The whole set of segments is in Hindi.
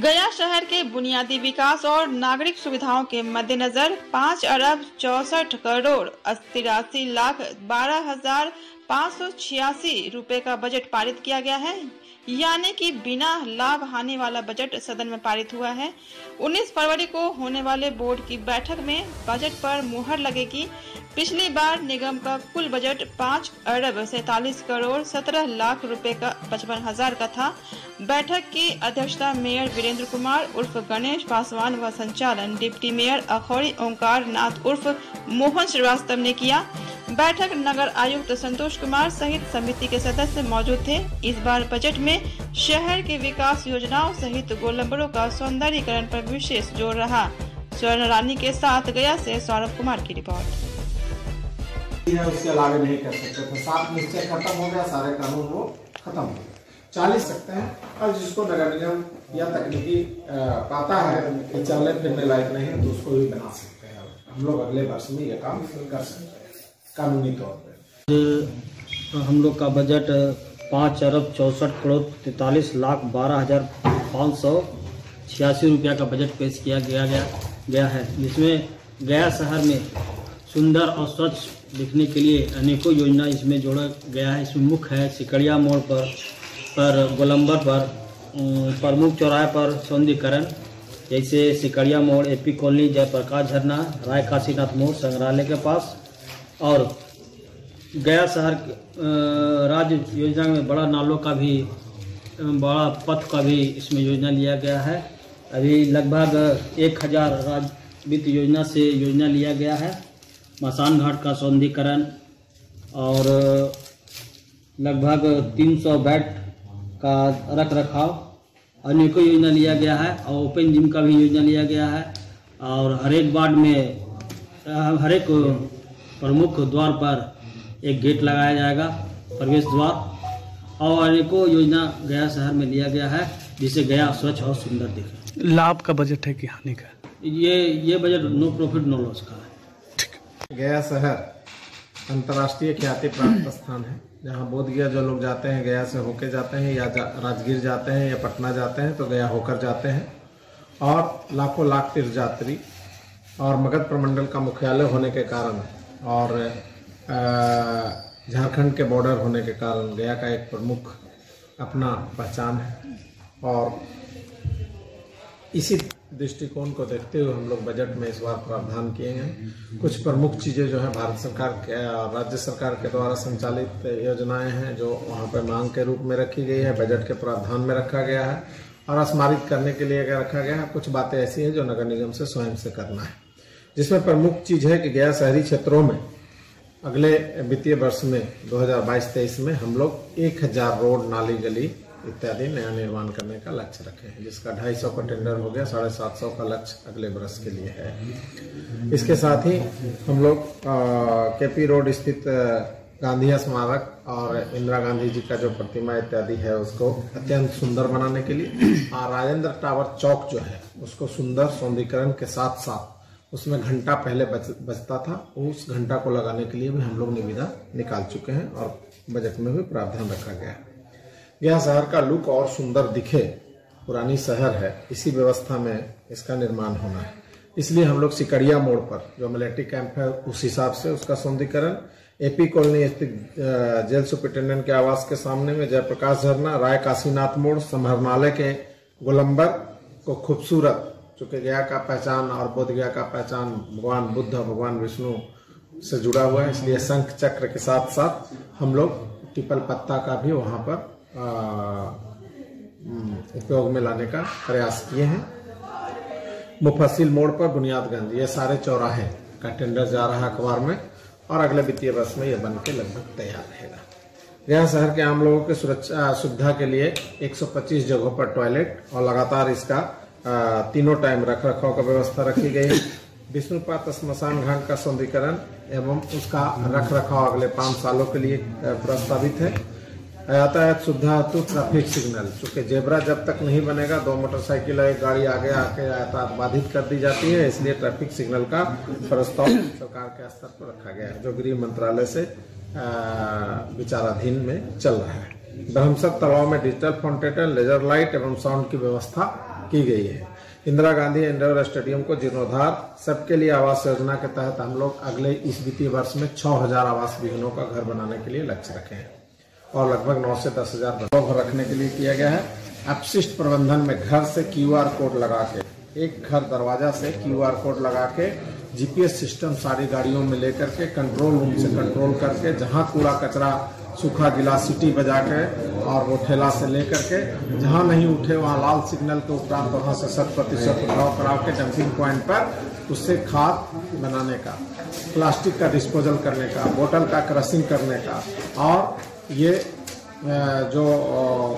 गया शहर के बुनियादी विकास और नागरिक सुविधाओं के मद्देनजर पाँच अरब चौसठ करोड़ तिरासी लाख बारह हज़ार पाँच रूपए का बजट पारित किया गया है। यानी कि बिना लाभ हानि वाला बजट सदन में पारित हुआ है। 19 फरवरी को होने वाले बोर्ड की बैठक में बजट पर मुहर लगेगी। पिछली बार निगम का कुल बजट पाँच अरब सैतालीस करोड़ सत्रह लाख रुपए का पचपन हज़ार का था। बैठक की अध्यक्षता मेयर वीरेंद्र कुमार उर्फ़ गणेश पासवान व संचालन डिप्टी मेयर अखौरी ओंकार नाथ उर्फ़ मोहन श्रीवास्तव ने किया। बैठक नगर आयुक्त संतोष कुमार सहित समिति के सदस्य मौजूद थे। इस बार बजट में शहर के विकास योजनाओं सहित गोलम्बरों का सौंदर्यीकरण पर विशेष ज़ोर रहा। स्वर्ण रानी के साथ गया से सौरभ कुमार की रिपोर्ट। अलावा नहीं कर सकते सात निश्चय खत्म हो गया, सारे कानून वो खत्म हो चालीस सकते हैं। और जिसको नगर निगम या तकनीकी पाता है कि चलने फिरने लायक नहीं तो उसको भी बना सकते हैं। हम लोग अगले वर्ष में ये काम कर सकते हैं। कानूनी तौर पर हम लोग का बजट पाँच अरब चौंसठ करोड़ तैतालीस लाख बारह हज़ार पाँच सौ छियासी रुपया का बजट पेश किया गया गया गया है। जिसमें गया शहर में सुंदर और स्वच्छ दिखने के लिए अनेकों योजना इसमें जोड़ा गया है। इसमें मुख्य है सिकड़िया मोड़ पर पर गोलंबर पर प्रमुख चौराहे पर सौंदीकरण जैसे सिकड़िया मोड़, एपी कॉलोनी, जयप्रकाश झरना राय काशीनाथ मोड़, संग्रहालय के पास और गया शहर राज्य योजना में बड़ा नालों का भी बड़ा पथ का भी इसमें योजना लिया गया है। अभी लगभग एक हज़ार राज्य वित्त योजना से योजना लिया गया है। मसान घाट का सौंदर्यकरण और लगभग 300 बेड का रख रखाव अनेकों योजना लिया गया है और ओपन जिम का भी योजना लिया गया है। और हर एक वार्ड में हर एक प्रमुख द्वार पर एक गेट लगाया जाएगा प्रवेश द्वार। और अनेकों योजना गया शहर में लिया गया है जिसे गया स्वच्छ और सुंदर दिखे लाभ का बजट है कि हानि का? ये ये budget no profit no loss का है। गया शहर अंतर्राष्ट्रीय ख्याति प्राप्त स्थान है जहाँ बोध गया जो लोग जाते हैं गया से होके जाते हैं या जा, राजगीर जाते हैं या पटना जाते हैं तो गया होकर जाते हैं। और लाखों लाख तीर्थयात्री और मगध प्रमंडल का मुख्यालय होने के कारण और झारखंड के बॉर्डर होने के कारण गया का एक प्रमुख अपना पहचान है। और इसी दृष्टिकोण को देखते हुए हम लोग बजट में इस बार प्रावधान किए हैं। कुछ प्रमुख चीज़ें जो है, भारत सरकार के और राज्य सरकार के द्वारा संचालित योजनाएँ हैं, जो वहाँ पर मांग के रूप में रखी गई है, बजट के प्रावधान में रखा गया है। और स्मारित करने के लिए रखा गया है, कुछ बातें ऐसी हैं जो नगर निगम से स्वयं से करना है। जिसमें प्रमुख चीज़ है कि गया शहरी क्षेत्रों में अगले वित्तीय वर्ष में 2022-23 में हम लोग एक हज़ार रोड नाली गली इत्यादि नया निर्माण करने का लक्ष्य रखे हैं, जिसका 250 का टेंडर हो गया, साढ़े सात सौ का लक्ष्य अगले वर्ष के लिए है। इसके साथ ही हम लोग केपी रोड स्थित गांधी स्मारक और इंदिरा गांधी जी का जो प्रतिमा इत्यादि है, उसको अत्यंत सुंदर बनाने के लिए, और राजेंद्र टावर चौक जो है, उसको सुंदर सौंदर्यकरण के साथ साथ उसमें घंटा पहले बच, बचता था। उस घंटा को लगाने के लिए भी हम लोग निविदा निकाल चुके हैं और बजट में भी प्रावधान रखा गया है। यह शहर का लुक और सुंदर दिखे। पुरानी शहर है। इसी व्यवस्था में इसका निर्माण होना है। इसलिए हम लोग सिकड़िया मोड़ पर जो मिलिट्री कैंप है उस हिसाब से उसका सौंदर्यकरण। एपी कॉलोनी स्थित जेल सुपरिटेंडेंट के आवास के सामने में जयप्रकाश झरना राय काशीनाथ मोड़ संभरणालय के गोलंबर को खूबसूरत चूँकि गया का पहचान और बोध गया का पहचान भगवान बुद्ध भगवान विष्णु से जुड़ा हुआ है, इसलिए शंख चक्र के साथ साथ हम लोग टिपल पत्ता का भी वहाँ पर उपयोग में लाने का प्रयास किए हैं। मुफसिल मोड़ पर बुनियादगंज ये सारे चौराहे का टेंडर जा रहा है अखबार में, और अगले वित्तीय वर्ष में यह बन के लगभग तैयार रहेगा। गया शहर के आम लोगों के सुरक्षा, सुविधा के लिए 125 जगहों पर टॉयलेट और लगातार इसका तीनों टाइम रख रखाव का व्यवस्था रखी गई। विष्णुपात स्मशान घाट का सौंदर्यकरण एवं उसका रख रखाव अगले पाँच सालों के लिए प्रस्तावित है। यातायात सुविधा हेतु ट्रैफ़िक सिग्नल चूँकि जेबरा जब तक नहीं बनेगा, दो मोटरसाइकिल और एक गाड़ी आगे आके यातायात बाधित कर दी जाती है, इसलिए ट्रैफ़िक सिग्नल का प्रस्ताव सरकार के स्तर पर रखा गया है, जो गृह मंत्रालय से विचाराधीन में चल रहा है। ब्रह्मसर तालाब में डिजिटल फाउंटेन लेजर लाइट एवं साउंड की व्यवस्था की गई है। इंदिरा गांधी इंडोर स्टेडियम को जीर्णोद्धार, सबके लिए आवास योजना के तहत हम लोग अगले इस वित्तीय वर्ष में 6000 आवास विहीनों का घर बनाने के लिए लक्ष्य रखे हैं। और लगभग 9 से दस हज़ार घर रखने के लिए किया गया है। अपशिष्ट प्रबंधन में घर से क्यूआर कोड लगा के, एक घर दरवाज़ा से क्यूआर कोड लगा के, जीपीएस सिस्टम सारी गाड़ियों में लेकर के, कंट्रोल रूम से कंट्रोल करके, जहाँ कूड़ा कचरा, सूखा गिला सिटी बजा के और वो ठेला से लेकर के जहाँ नहीं उठे वहाँ लाल सिग्नल के उपरांत वहाँ से शत प्रतिशत उठाव करा के डंपिंग पॉइंट पर उससे खाद बनाने का, प्लास्टिक का डिस्पोजल करने का बोतल का क्रशिंग करने का, और ये जो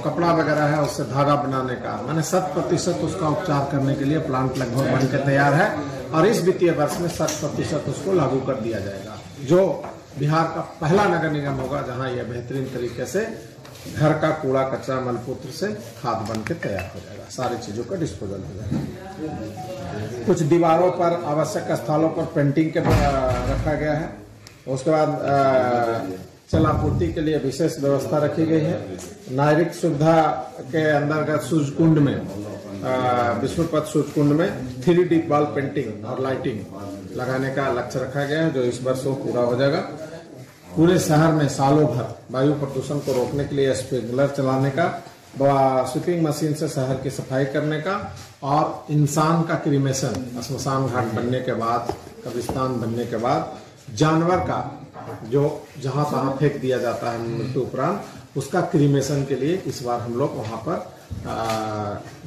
कपड़ा वगैरह है उससे धागा बनाने का। मैंने शत प्रतिशत उसका उपचार करने के लिए प्लांट लगभग बन के तैयार है और इस वित्तीय वर्ष में शत प्रतिशत उसको लागू कर दिया जाएगा, जो बिहार का पहला नगर निगम होगा जहाँ यह बेहतरीन तरीके से घर का कूड़ा कचरा मलपूत्र से खाद बन के तैयार हो जाएगा। सारी चीज़ों का डिस्पोजल हो जाएगा। कुछ दीवारों पर आवश्यक स्थलों पर पेंटिंग के रखा गया है। उसके बाद जलापूर्ति के लिए विशेष व्यवस्था रखी गई है। नागरिक सुविधा के अंतर्गत कुंड में विष्णुपथ कुंड में थ्री डी बॉल पेंटिंग और लाइटिंग लगाने का लक्ष्य रखा गया है, जो इस वर्ष वो पूरा हो जाएगा। पूरे शहर में सालों भर वायु प्रदूषण को रोकने के लिए स्प्रिंकलर चलाने का स्वीपिंग मशीन से शहर की सफ़ाई करने का और इंसान का क्रीमेशन शमशान घाट बनने के बाद, कब्रिस्तान बनने के बाद, जानवर का जो जहाँ तहां फेंक दिया जाता है मृत्यु उपरांत, उसका क्रीमेशन के लिए इस बार हम लोग वहाँ पर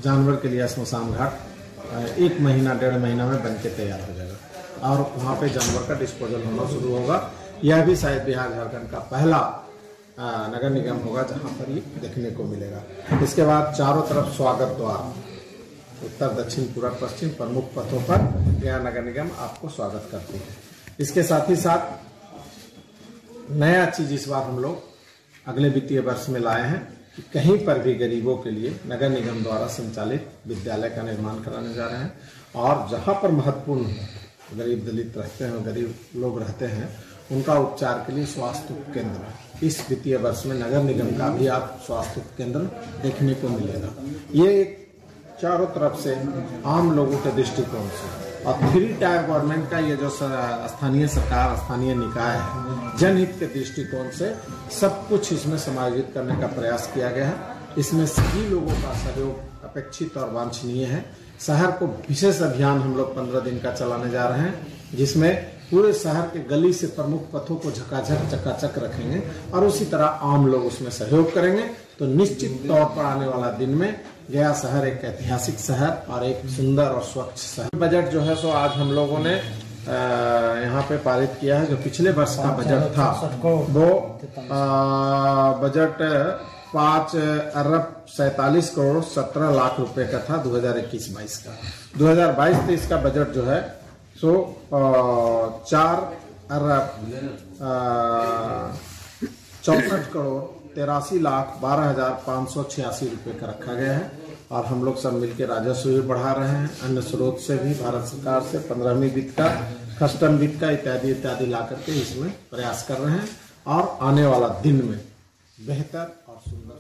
जानवर के लिए शमशान घाट एक महीना, डेढ़ महीना में बन के तैयार हो जाएगा। और वहाँ पे जानवर का डिस्पोजल होना शुरू होगा। यह भी शायद बिहार झारखंड का पहला नगर निगम होगा जहाँ पर ये देखने को मिलेगा। इसके बाद चारों तरफ़ स्वागत द्वार। उत्तर, दक्षिण पूर्व पश्चिम प्रमुख पथों पर यह नगर निगम आपको स्वागत करती है। इसके साथ ही साथ नया चीज़ इस बार हम लोग अगले वित्तीय वर्ष में लाए हैं कि कहीं पर भी गरीबों के लिए नगर निगम द्वारा संचालित विद्यालय का निर्माण कराने जा रहे हैं। और जहाँ पर महत्वपूर्ण गरीब दलित रहते हैं, गरीब लोग रहते हैं उनका उपचार के लिए स्वास्थ्य उप केंद्र इस वित्तीय वर्ष में नगर निगम का भी आप स्वास्थ्य उप केंद्र देखने को मिलेगा। ये एक चारों तरफ़ से आम लोगों के दृष्टिकोण से। और थ्री टायर गवर्नमेंट का ये जो स्थानीय सरकार, स्थानीय निकाय है, जनहित के दृष्टिकोण से सब कुछ इसमें समायोजित करने का प्रयास किया गया है। इसमें सभी लोगों का सहयोग अपेक्षित और वांछनीय है। शहर को विशेष अभियान हम लोग पंद्रह दिन का चलाने जा रहे हैं, जिसमें पूरे शहर के गली से प्रमुख पथों को झकाझक चकाचक रखेंगे और उसी तरह आम लोग उसमें सहयोग करेंगे। तो निश्चित तौर पर आने वाला दिन में गया शहर एक ऐतिहासिक शहर और एक सुंदर और स्वच्छ शहर। बजट जो है सो आज हम लोगों ने यहाँ पे पारित किया है जो पिछले वर्ष का बजट था। वो बजट पाँच अरब सैतालीस करोड़ सत्रह लाख रुपए का था 2021-22 का। 2022-23 का बजट जो है सो चार अरब चौसठ करोड़ तेरासी लाख बारह हज़ार पाँच सौ छियासी रुपये का रखा गया है। और हम लोग सब मिलकर राजस्व भी बढ़ा रहे हैं। अन्य स्रोत से भी, भारत सरकार से, पंद्रहवीं वित्त का, कस्टम वित्त का इत्यादि इत्यादि ला करके इसमें प्रयास कर रहे हैं। और आने वाला दिन में बेहतर और सुंदर